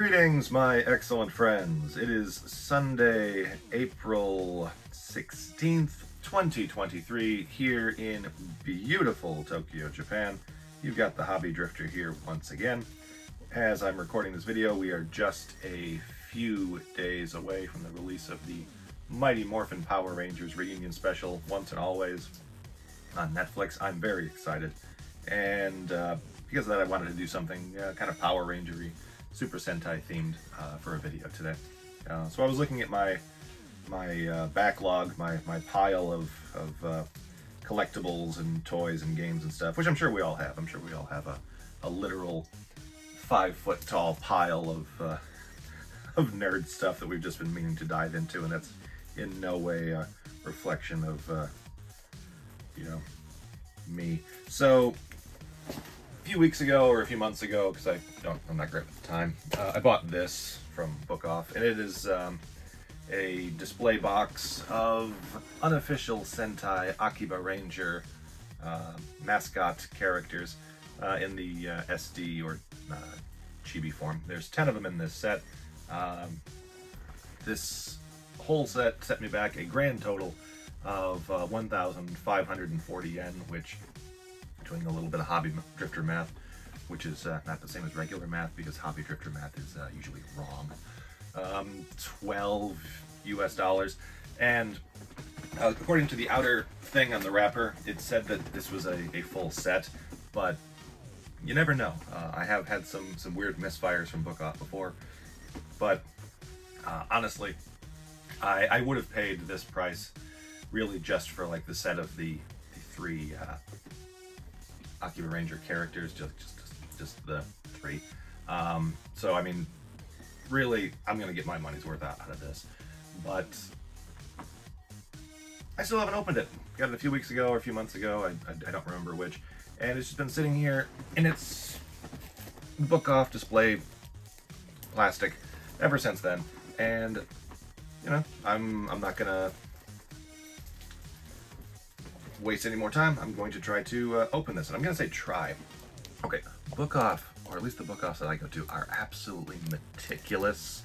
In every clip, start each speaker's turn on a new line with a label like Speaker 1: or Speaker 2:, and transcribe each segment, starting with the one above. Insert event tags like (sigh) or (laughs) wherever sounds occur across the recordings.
Speaker 1: Greetings, my excellent friends. It is Sunday, April 16th, 2023, here in beautiful Tokyo, Japan. You've got the Hobby Drifter here once again. As I'm recording this video, we are just a few days away from the release of the Mighty Morphin Power Rangers reunion special, Once and Always, on Netflix. I'm very excited. And uh, because of that, I wanted to do something uh, kind of Power Rangery, Super Sentai themed uh, for a video today. Uh, so I was looking at my my uh, backlog, my my pile of of uh, collectibles and toys and games and stuff, which I'm sure we all have. I'm sure we all have a, a literal five foot tall pile of uh, (laughs) of nerd stuff that we've just been meaning to dive into, and that's in no way a reflection of uh, you know me. So few weeks ago or a few months ago, because I don't, I'm not great with the time, uh, I bought this from Book-Off, and it is um, a display box of unofficial Sentai Akiba Ranger uh, mascot characters uh, in the uh, SD or uh, chibi form. There's 10 of them in this set. Um, this whole set set me back a grand total of uh, 1,540 yen, which doing a little bit of hobby drifter math, which is uh, not the same as regular math because hobby drifter math is uh, usually wrong. Um, 12 US dollars. And uh, according to the outer thing on the wrapper, it said that this was a, a full set, but you never know. Uh, I have had some, some weird misfires from Book-Off before, but uh, honestly, I, I would have paid this price really just for like the set of the, the three uh, Akiba Ranger characters, just just just the three. Um, so I mean, really, I'm gonna get my money's worth out, out of this, but I still haven't opened it. Got it a few weeks ago or a few months ago. I, I, I don't remember which, and it's just been sitting here in its book off display plastic ever since then, and you know, I'm I'm not gonna waste any more time. I'm going to try to uh, open this, and I'm going to say try. Okay, Book-Off, or at least the book offs that I go to, are absolutely meticulous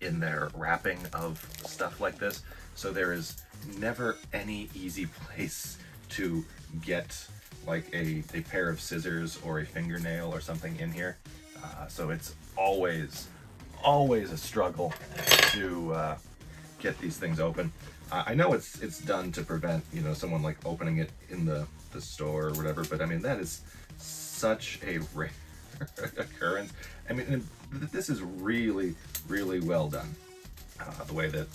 Speaker 1: in their wrapping of stuff like this. So there is never any easy place to get like a, a pair of scissors or a fingernail or something in here. Uh, so it's always, always a struggle to uh, get these things open. I know it's it's done to prevent you know someone like opening it in the the store or whatever, but I mean that is such a (laughs) rare occurrence. I mean this is really really well done. Uh, the way that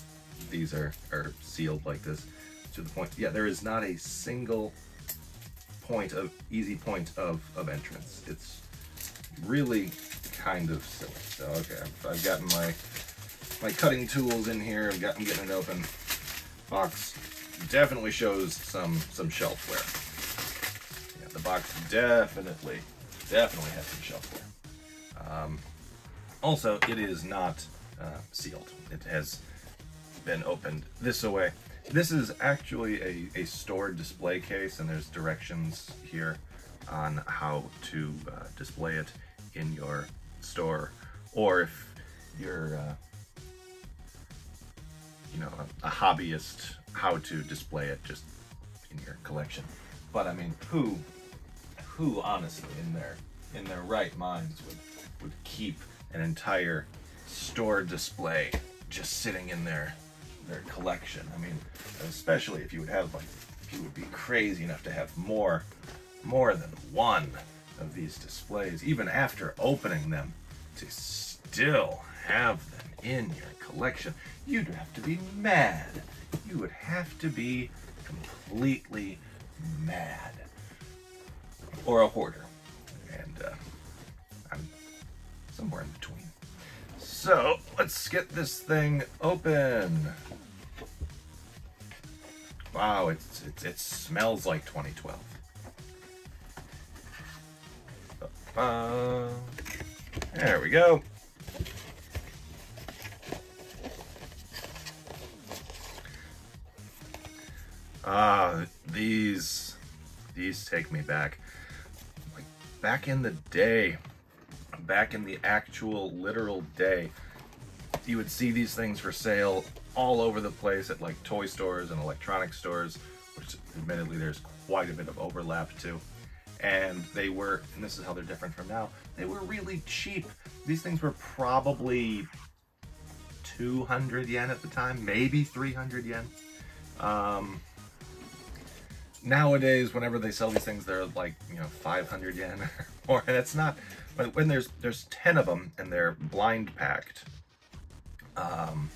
Speaker 1: these are are sealed like this to the point. Yeah, there is not a single point of easy point of of entrance. It's really kind of silly. So okay, I've, I've gotten my my cutting tools in here. I've got, I'm getting it open box definitely shows some some shelfware. Yeah, the box definitely definitely has some shelfware. Um, also, it is not uh, sealed. It has been opened this way. This is actually a, a stored display case, and there's directions here on how to uh, display it in your store, or if you're uh, you know, a, a hobbyist how to display it just in your collection. But I mean, who, who honestly in their in their right minds would would keep an entire store display just sitting in their their collection? I mean, especially if you would have like if you would be crazy enough to have more more than one of these displays, even after opening them, to still have them in your collection. You'd have to be mad. You would have to be completely mad. Or a hoarder. And uh, I'm somewhere in between. So let's get this thing open. Wow, it's, it's it smells like 2012. Uh, there we go. Ah, these, these take me back. Like, back in the day back in the actual literal day, you would see these things for sale all over the place at like toy stores and electronic stores, which admittedly there's quite a bit of overlap too. And they were, and this is how they're different from now, they were really cheap. These things were probably 200 yen at the time, maybe 300 yen. Um, nowadays, whenever they sell these things, they're like, you know, 500 yen (laughs) or. And it's not, but when there's, there's 10 of them and they're blind packed, um,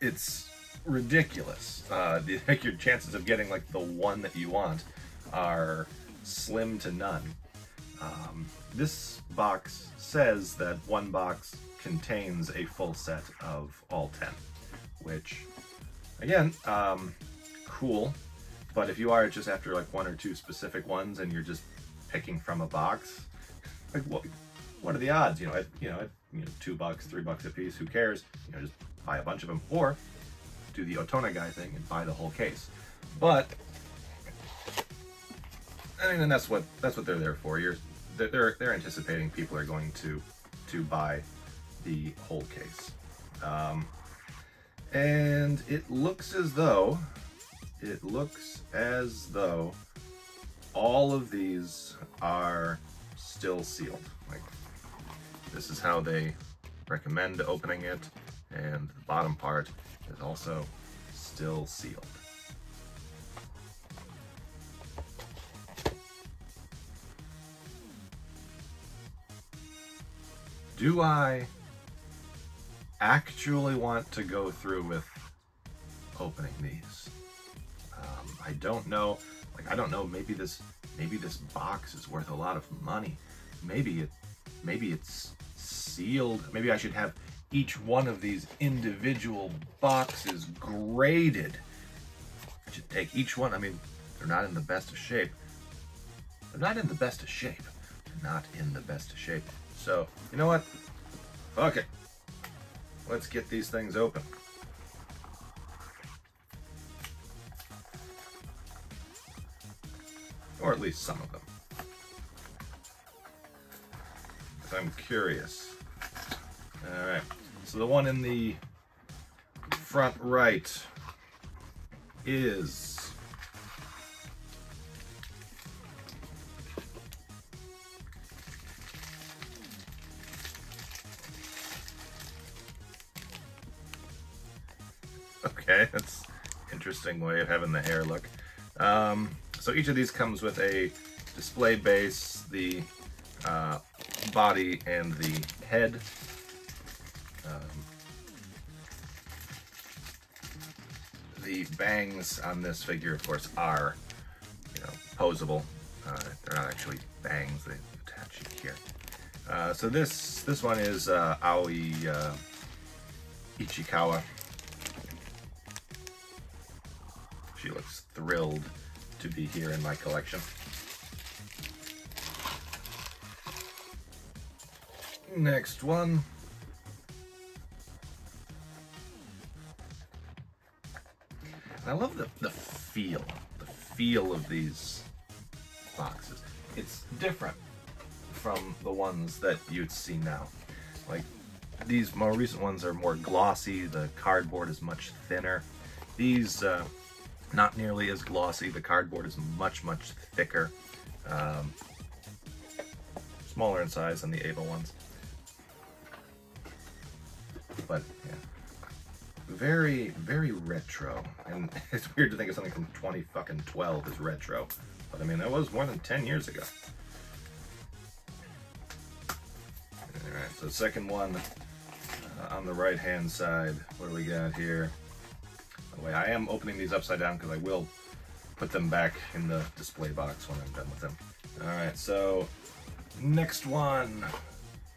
Speaker 1: it's ridiculous. Uh, the, like (laughs) your chances of getting like the one that you want are slim to none. Um, this box says that one box contains a full set of all 10, which, again, um, cool. But if you are just after like one or two specific ones and you're just picking from a box, like what, what are the odds? You know, at, you know, at, you know, two bucks, three bucks a piece, who cares? You know, just buy a bunch of them, or do the Otona guy thing and buy the whole case. But I mean, and that's what that's what they're there for. You're they're they're anticipating people are going to to buy the whole case, um, and it looks as though it looks as though all of these are still sealed. Like this is how they recommend opening it, and the bottom part is also still sealed. Do I actually want to go through with opening these? I don't know. Like, I don't know. Maybe this, maybe this box is worth a lot of money. Maybe it, maybe it's sealed. Maybe I should have each one of these individual boxes graded. I should take each one. I mean, they're not in the best of shape. They're not in the best of shape. They're not in the best of shape. So, you know what? Fuck it. Let's get these things open. At least some of them. I'm curious. Alright. So the one in the front right is Okay, that's interesting way of having the hair look. Um, so each of these comes with a display base, the uh, body, and the head. Um, the bangs on this figure, of course, are you know posable. Uh, they're not actually bangs; they attach here. Uh, so this this one is uh, Aoi uh, Ichikawa. She looks thrilled to be here in my collection. Next one. I love the, the feel, the feel of these boxes. It's different from the ones that you'd see now. Like, these more recent ones are more glossy, the cardboard is much thinner. These uh, not nearly as glossy. The cardboard is much, much thicker. Um, smaller in size than the Ava ones. But, yeah. Very, very retro. And (laughs) it's weird to think of something from 20 fucking 12 as retro. But I mean, that was more than 10 years ago. Alright, so second one uh, on the right hand side. What do we got here? Way. I am opening these upside down because I will put them back in the display box when I'm done with them. Alright, so next one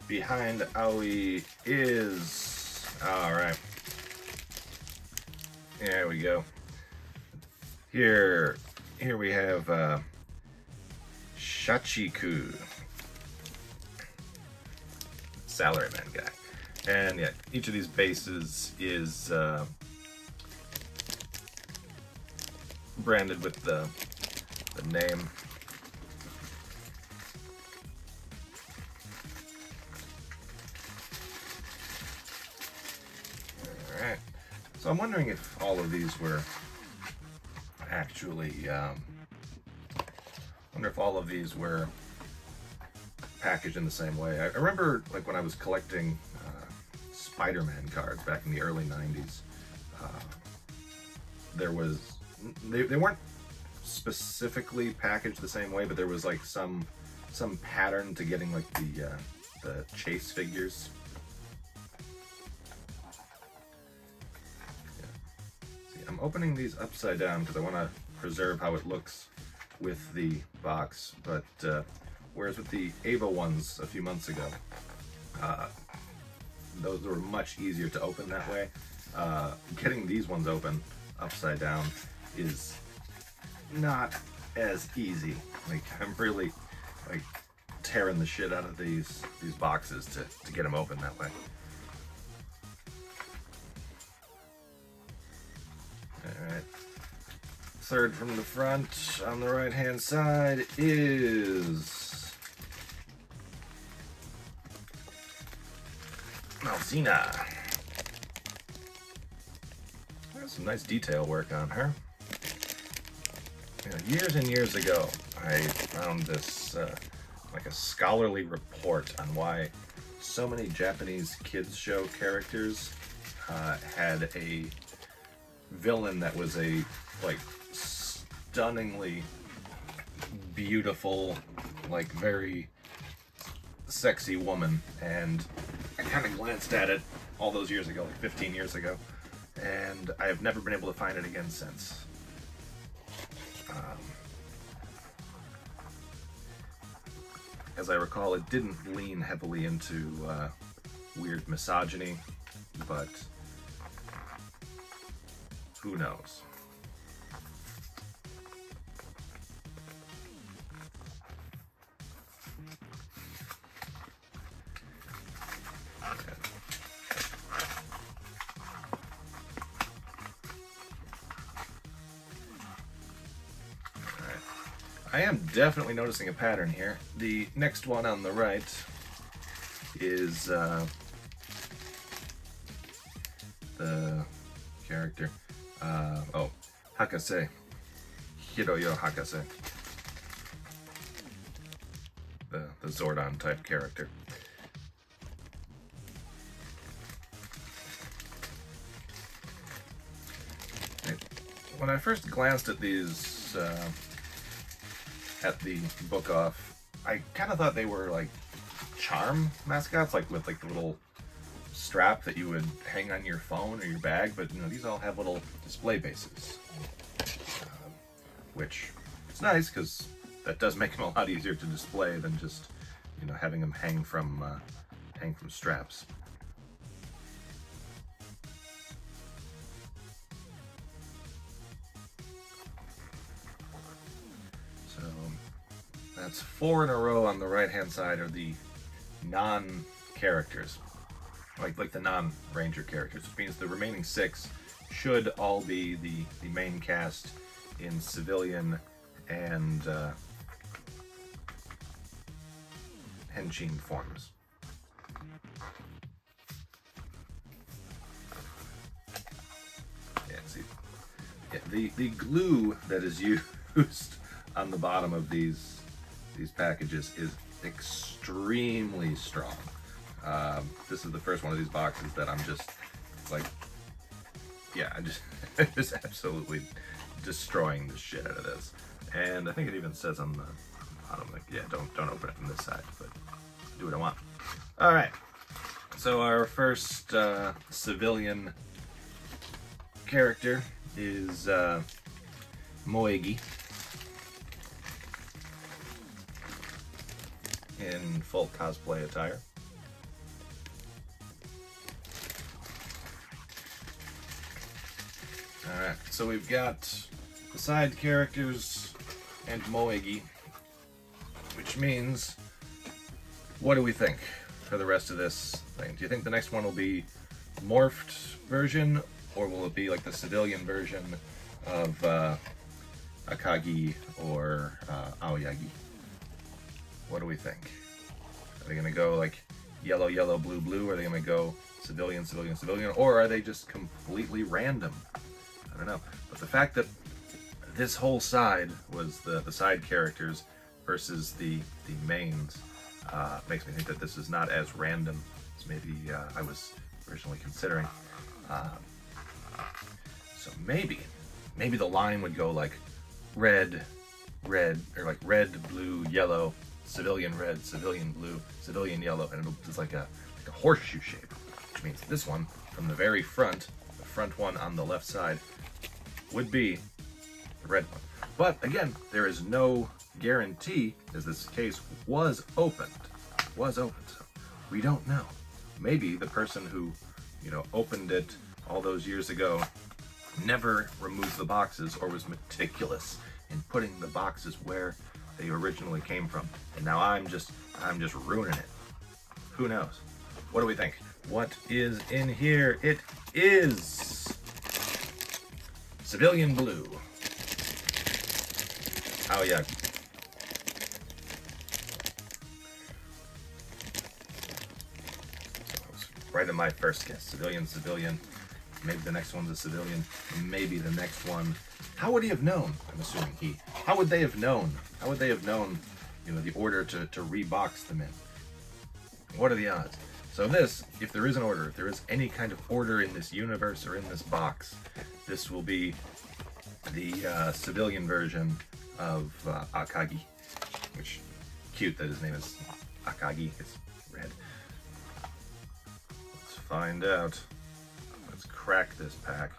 Speaker 1: behind Aoi is... Alright. There we go. Here, here we have uh, Shachiku. Salaryman guy. And yeah, each of these bases is uh, branded with the, the name. Alright, so I'm wondering if all of these were actually, um, wonder if all of these were packaged in the same way. I, I remember like when I was collecting uh, Spider-Man cards back in the early 90s, uh, there was they, they weren't specifically packaged the same way, but there was like some some pattern to getting like the uh, the chase figures. Yeah. See, I'm opening these upside down because I want to preserve how it looks with the box, but uh, whereas with the Ava ones a few months ago, uh, those were much easier to open that way. Uh, getting these ones open upside down is not as easy. Like I'm really like tearing the shit out of these these boxes to, to get them open that way. Alright. Third from the front on the right hand side is Malshina. Some nice detail work on her. You know, years and years ago, I found this uh, like a scholarly report on why so many Japanese kids show characters uh, had a villain that was a like stunningly beautiful, like very sexy woman, and I kind of glanced at it all those years ago, like 15 years ago, and I have never been able to find it again since. Um, as I recall, it didn't lean heavily into uh, weird misogyny, but who knows? I am definitely noticing a pattern here. The next one on the right is uh, the character, uh, oh, Hakase, Hiroyo Hakase, the, the Zordon type character. When I first glanced at these uh, at the book off, I kind of thought they were like charm mascots, like with like the little strap that you would hang on your phone or your bag, but you know, these all have little display bases, um, which is nice because that does make them a lot easier to display than just, you know, having them hang from, uh, hang from straps. That's four in a row on the right-hand side are the non-characters, like like the non-ranger characters, which means the remaining six should all be the, the main cast in civilian and uh, henshin forms. Yeah, see, yeah, the, the glue that is (laughs) used on the bottom of these these packages is extremely strong. Um, this is the first one of these boxes that I'm just like, yeah, I just, (laughs) just absolutely destroying the shit out of this. And I think it even says on the bottom, like, yeah, don't don't open it from this side, but do what I want. All right. So our first uh, civilian character is uh, Moegi. In full cosplay attire. Alright, so we've got the side characters and Moegi, which means, what do we think for the rest of this thing? Do you think the next one will be morphed version, or will it be like the civilian version of uh, Akagi or uh, Aoyagi? What do we think? Are they gonna go like yellow, yellow, blue, blue? Are they gonna go civilian, civilian, civilian, or are they just completely random? I don't know. But the fact that this whole side was the, the side characters versus the, the mains uh, makes me think that this is not as random as maybe uh, I was originally considering. Um, so maybe, maybe the line would go like red, red, or like red, blue, yellow, civilian red, civilian blue, civilian yellow, and just like a, like a horseshoe shape, which means this one from the very front, the front one on the left side, would be the red one. But again, there is no guarantee, as this case was opened, was opened, so we don't know. Maybe the person who, you know, opened it all those years ago never removed the boxes or was meticulous in putting the boxes where they originally came from. And now I'm just, I'm just ruining it. Who knows? What do we think? What is in here? It is civilian blue. Oh yeah. Right in my first guess, civilian, civilian. Maybe the next one's a civilian. Maybe the next one. How would he have known? I'm assuming he. How would they have known? How would they have known, you know, the order to, to rebox them in? What are the odds? So this, if there is an order, if there is any kind of order in this universe or in this box, this will be the uh, civilian version of uh, Akagi, which cute that his name is Akagi. It's red. Let's find out. Let's crack this pack.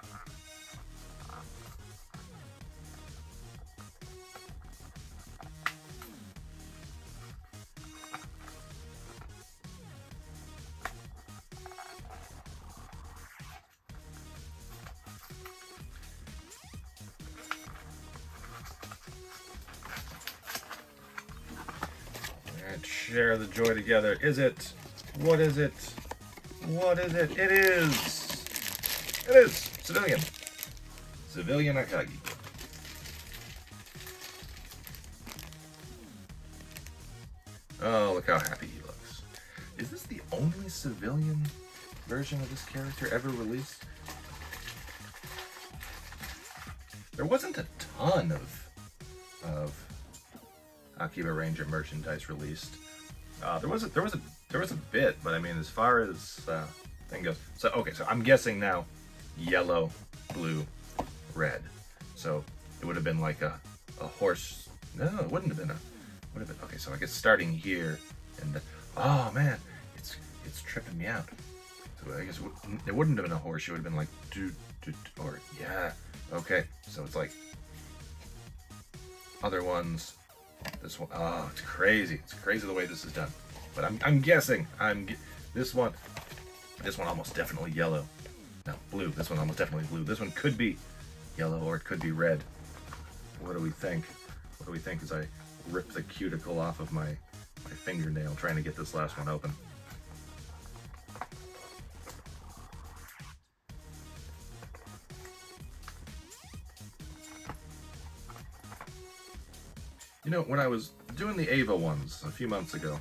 Speaker 1: The joy together. Is it? What is it? What is it? It is. It is civilian. Civilian Akagi. Oh, look how happy he looks. Is this the only civilian version of this character ever released? There wasn't a ton of of Akiba Ranger merchandise released. Uh, there was a, there was a there was a bit, but I mean, as far as uh, thing goes, so okay, so I'm guessing now, yellow, blue, red. So it would have been like a a horse. No, it wouldn't have been a. Would have been okay. So I guess starting here, and the, oh man, it's it's tripping me out. So I guess it, would, it wouldn't have been a horse. It would have been like do do or yeah. Okay, so it's like other ones this one, oh, it's crazy. It's crazy the way this is done. But I'm, I'm guessing, I'm this one, this one almost definitely yellow. No, blue. This one almost definitely blue. This one could be yellow or it could be red. What do we think? What do we think as I rip the cuticle off of my, my fingernail trying to get this last one open? You know, when I was doing the Ava ones a few months ago,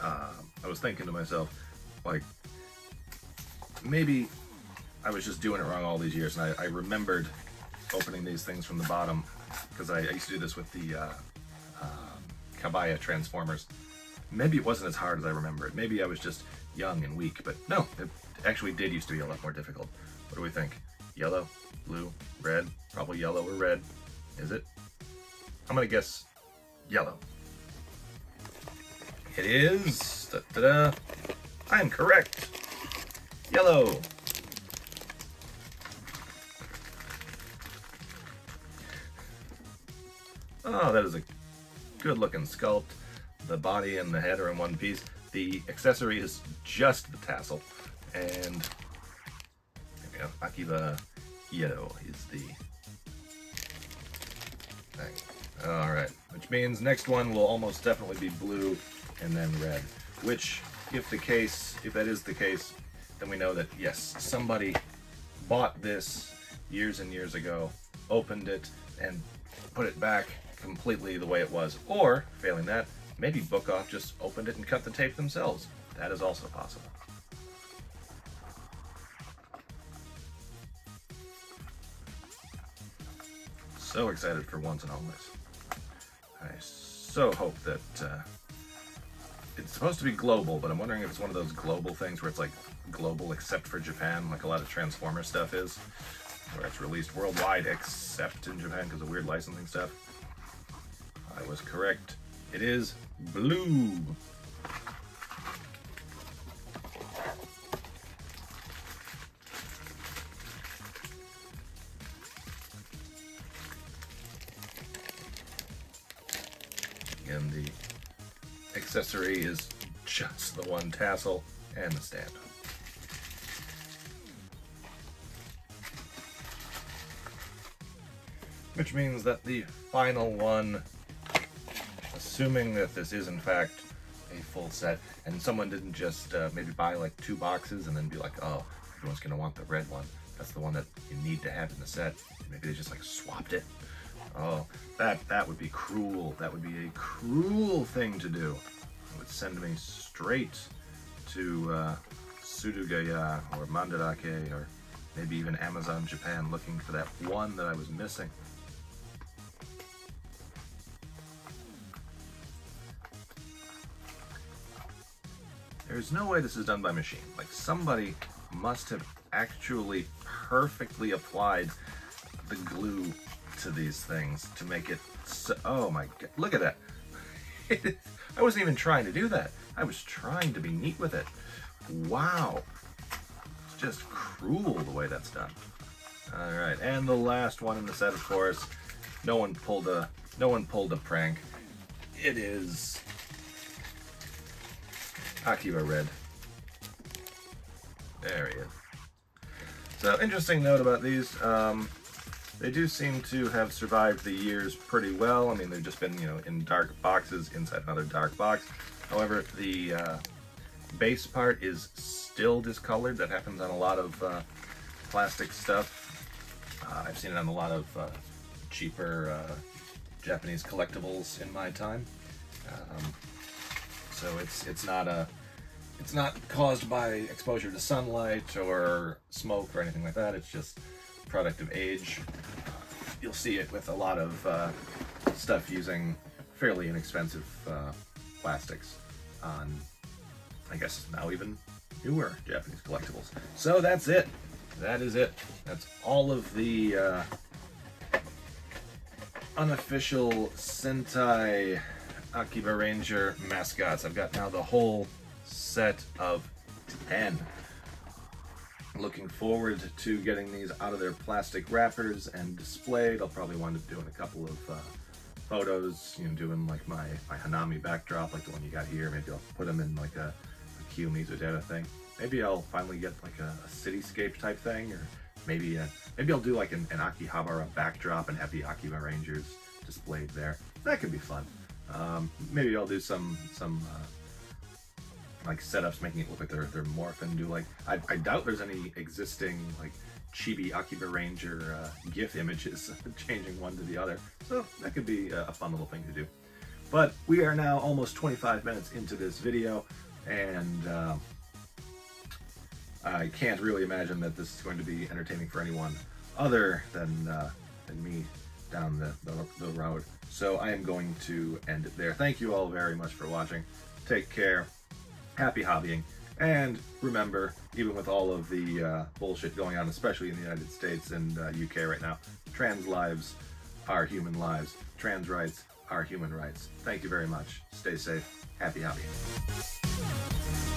Speaker 1: uh, I was thinking to myself, like, maybe I was just doing it wrong all these years, and I, I remembered opening these things from the bottom, because I, I, used to do this with the uh, um, Kabaya Transformers. Maybe it wasn't as hard as I remember it. Maybe I was just young and weak, but no, it actually did used to be a lot more difficult. What do we think? Yellow, blue, red, probably yellow or red. Is it? I'm gonna guess yellow. It is. Da, da, da. I am correct. Yellow. Oh, that is a good looking sculpt. The body and the head are in one piece. The accessory is just the tassel. And there we go. Akiba Yellow is the thing. All right, which means next one will almost definitely be blue and then red, which if the case, if that is the case, then we know that yes, somebody bought this years and years ago, opened it and put it back completely the way it was, or failing that, maybe Book-Off just opened it and cut the tape themselves. That is also possible. So excited for once and always. I so hope that uh, it's supposed to be global, but I'm wondering if it's one of those global things where it's like global except for Japan, like a lot of Transformer stuff is, where it's released worldwide except in Japan because of weird licensing stuff. I was correct. It is blue. And the accessory is just the one tassel and the stand. Which means that the final one, assuming that this is in fact a full set, and someone didn't just uh, maybe buy like two boxes and then be like, oh, everyone's gonna want the red one. That's the one that you need to have in the set. Maybe they just like swapped it. Oh, that that would be cruel. That would be a cruel thing to do. It would send me straight to uh, Surugaya or Mandarake or maybe even Amazon Japan looking for that one that I was missing. There's no way this is done by machine. Like somebody must have actually perfectly applied the glue to these things to make it so, oh my god, look at that. (laughs) I wasn't even trying to do that. I was trying to be neat with it. Wow. It's just cruel the way that's done. All right, and the last one in the set, of course, no one pulled a no one pulled a prank. It is Akiba Red. There he is. So, interesting note about these. Um, they do seem to have survived the years pretty well. I mean, they've just been, you know, in dark boxes inside another dark box. However, the uh, base part is still discolored. That happens on a lot of uh, plastic stuff. Uh, I've seen it on a lot of uh, cheaper uh, Japanese collectibles in my time. Um, so it's it's not a it's not caused by exposure to sunlight or smoke or anything like that. It's just product of age. You'll see it with a lot of uh, stuff using fairly inexpensive uh, plastics on, I guess now even newer Japanese collectibles. So that's it. That is it. That's all of the uh, unofficial Sentai Akiba Ranger mascots. I've got now the whole set of 10. Looking forward to getting these out of their plastic wrappers and displayed. I'll probably wind up doing a couple of uh, photos, you know, doing like my, my Hanami backdrop, like the one you got here. Maybe I'll put them in like a, a Kiyomizu-dera thing. Maybe I'll finally get like a, a cityscape type thing, or maybe a, maybe I'll do like an, an Akihabara backdrop and have the Akiba Rangers displayed there. That could be fun. Um, maybe I'll do some some uh, like setups making it look like they're they're morphing. Do like I, I doubt there's any existing like chibi Akiba Ranger uh, GIF images (laughs) changing one to the other. So that could be a, a fun little thing to do. But we are now almost 25 minutes into this video, and uh, I can't really imagine that this is going to be entertaining for anyone other than uh, than me down the, the, the road. So I am going to end it there. Thank you all very much for watching. Take care happy hobbying. And remember, even with all of the uh, bullshit going on, especially in the United States and uh, UK right now, trans lives are human lives. Trans rights are human rights. Thank you very much. Stay safe. Happy hobbying.